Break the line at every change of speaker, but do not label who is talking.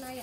拿一